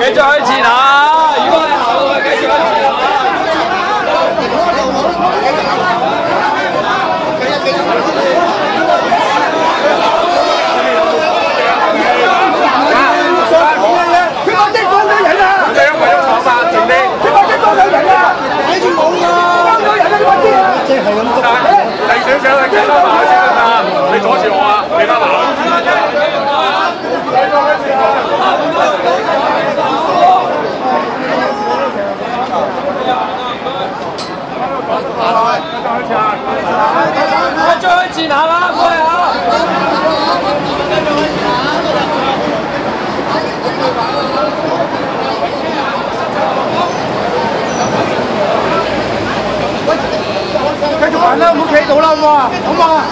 繼續向前行，如果係行嘅，繼續向前行。佢把的幫咗人啊！你為咗手法靜啲，佢把的幫咗人啊！你住冇㗎，幫咗人啊！你把的啊！即係咁多。遞少少你企翻埋先得㗎，你阻住我啊，企翻埋。繼續向前行啦，過嚟啊！繼續行啦，唔好企到啦，好唔好啊？好唔好啊？